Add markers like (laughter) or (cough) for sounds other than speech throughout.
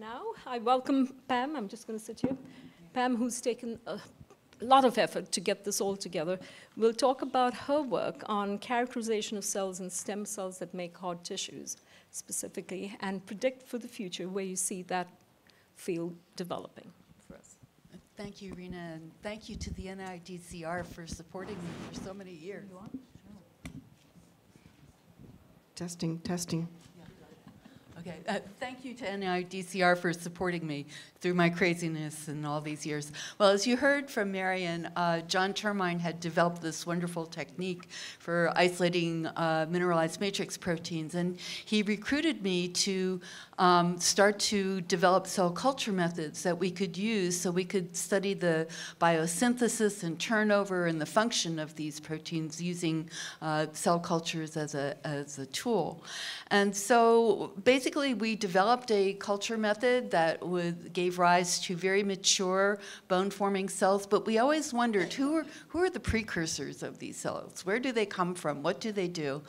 now. I welcome Pam. I'm just going to sit here. Pam, who's taken a lot of effort to get this all together, will talk about her work on characterization of cells and stem cells that make hard tissues specifically and predict for the future where you see that field developing for us. Thank you, Rena, and thank you to the NIDCR for supporting me for so many years. Testing, testing. Okay, uh, thank you to NIDCR for supporting me through my craziness in all these years. Well, as you heard from Marion, uh, John Termine had developed this wonderful technique for isolating uh, mineralized matrix proteins, and he recruited me to um, start to develop cell culture methods that we could use so we could study the biosynthesis and turnover and the function of these proteins using uh, cell cultures as a, as a tool. And so basically we developed a culture method that would, gave rise to very mature bone forming cells, but we always wondered who are, who are the precursors of these cells? Where do they come from? What do they do?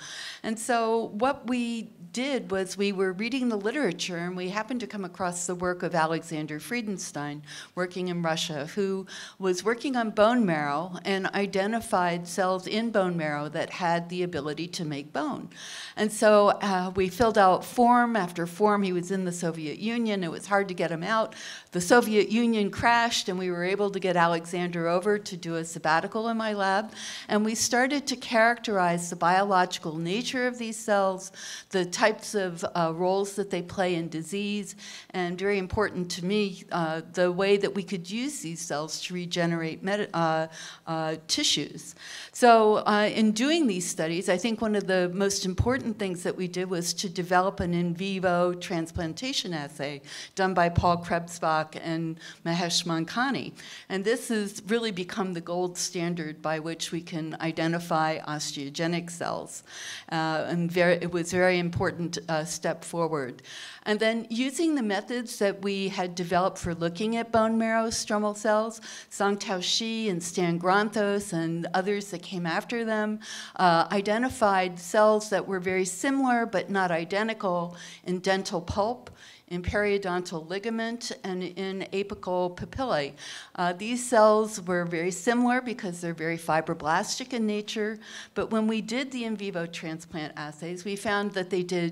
And so what we did was we were reading the literature and we happened to come across the work of Alexander Friedenstein working in Russia who was working on bone marrow and identified cells in bone marrow that had the ability to make bone. And so uh, we filled out form after form. He was in the Soviet Union. It was hard to get him out. The Soviet Union crashed and we were able to get Alexander over to do a sabbatical in my lab. And we started to characterize the biological nature of these cells, the types of uh, roles that they play in disease, and very important to me, uh, the way that we could use these cells to regenerate uh, uh, tissues. So uh, in doing these studies, I think one of the most important things that we did was to develop an in vivo transplantation assay done by Paul Krebsbach and Mahesh Mankani. And this has really become the gold standard by which we can identify osteogenic cells. Uh, and very, it was a very important uh, step forward. And then using the methods that we had developed for looking at bone marrow stromal cells, Song-Tao Shi and Stan Gronthos and others that came after them uh, identified cells that were very similar but not identical in dental pulp in periodontal ligament and in apical papillae. Uh, these cells were very similar because they're very fibroblastic in nature, but when we did the in vivo transplant assays, we found that they did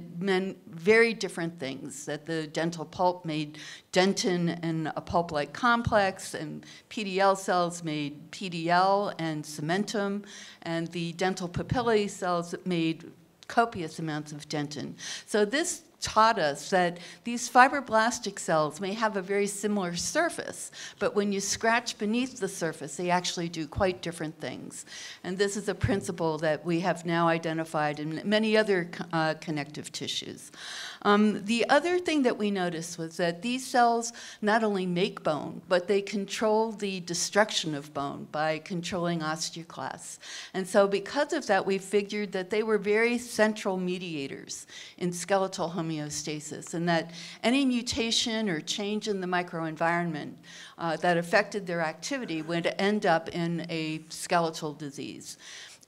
very different things, that the dental pulp made dentin and a pulp-like complex, and PDL cells made PDL and cementum, and the dental papillae cells made copious amounts of dentin. So this taught us that these fibroblastic cells may have a very similar surface, but when you scratch beneath the surface, they actually do quite different things. And this is a principle that we have now identified in many other uh, connective tissues. Um, the other thing that we noticed was that these cells not only make bone, but they control the destruction of bone by controlling osteoclasts. And so because of that, we figured that they were very central mediators in skeletal homeostasis and that any mutation or change in the microenvironment uh, that affected their activity would end up in a skeletal disease.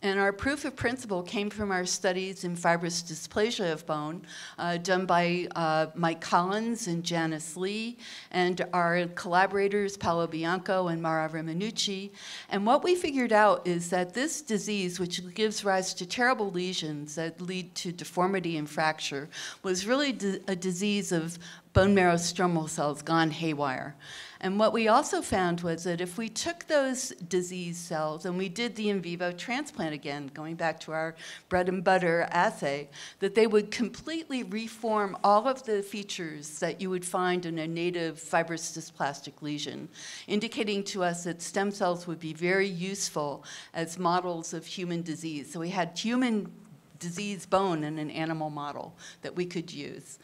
And our proof of principle came from our studies in fibrous dysplasia of bone, uh, done by uh, Mike Collins and Janice Lee, and our collaborators, Paolo Bianco and Mara Riminucci. And what we figured out is that this disease, which gives rise to terrible lesions that lead to deformity and fracture, was really a disease of bone marrow stromal cells gone haywire. And what we also found was that if we took those disease cells and we did the in vivo transplant again, going back to our bread and butter assay, that they would completely reform all of the features that you would find in a native fibrous dysplastic lesion, indicating to us that stem cells would be very useful as models of human disease. So we had human disease bone in an animal model that we could use.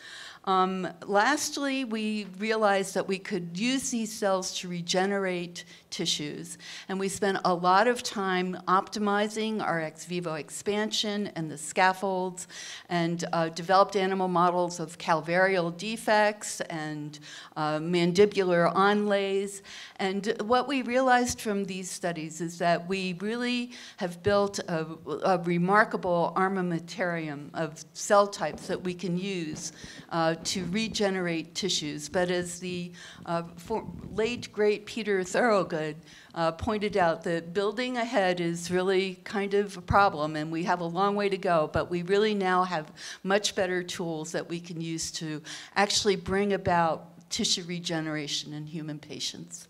Um, lastly, we realized that we could use these cells to regenerate tissues, and we spent a lot of time optimizing our ex vivo expansion and the scaffolds, and uh, developed animal models of calvarial defects and uh, mandibular onlays. And what we realized from these studies is that we really have built a, a remarkable armamentarium armamentarium of cell types that we can use uh, to regenerate tissues. But as the uh, for, late, great Peter Thorogood uh, pointed out, that building ahead is really kind of a problem, and we have a long way to go, but we really now have much better tools that we can use to actually bring about tissue regeneration in human patients.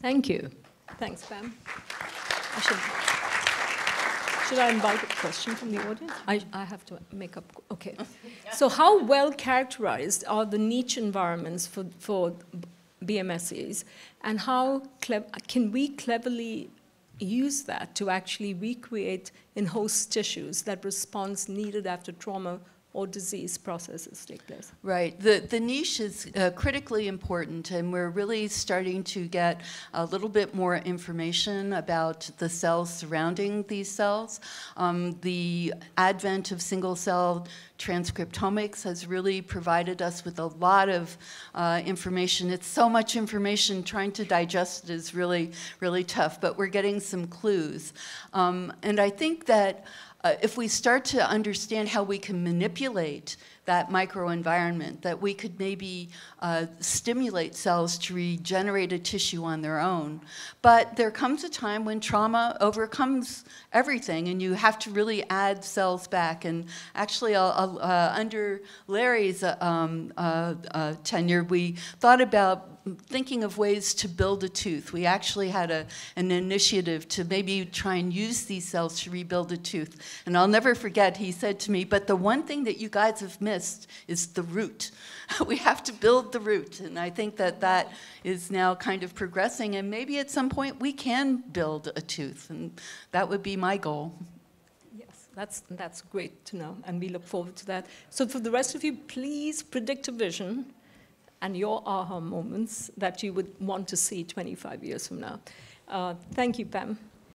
Thank you. Thanks, Pam. Should, I invite a question from the audience? I, I have to make up, okay. So how well characterized are the niche environments for, for BMSCs? And how can we cleverly use that to actually recreate in host tissues that response needed after trauma or disease processes take place? Right. The, the niche is uh, critically important, and we're really starting to get a little bit more information about the cells surrounding these cells. Um, the advent of single cell transcriptomics has really provided us with a lot of uh, information. It's so much information, trying to digest it is really, really tough, but we're getting some clues. Um, and I think that uh, if we start to understand how we can manipulate that microenvironment, that we could maybe uh, stimulate cells to regenerate a tissue on their own. But there comes a time when trauma overcomes everything, and you have to really add cells back. And actually, uh, uh, under Larry's uh, um, uh, uh, tenure, we thought about thinking of ways to build a tooth. We actually had a, an initiative to maybe try and use these cells to rebuild a tooth. And I'll never forget, he said to me, but the one thing that you guys have is the root. (laughs) we have to build the root. And I think that that is now kind of progressing. And maybe at some point we can build a tooth. And that would be my goal. Yes, that's, that's great to know, and we look forward to that. So for the rest of you, please predict a vision and your aha moments that you would want to see 25 years from now. Uh, thank you, Pam.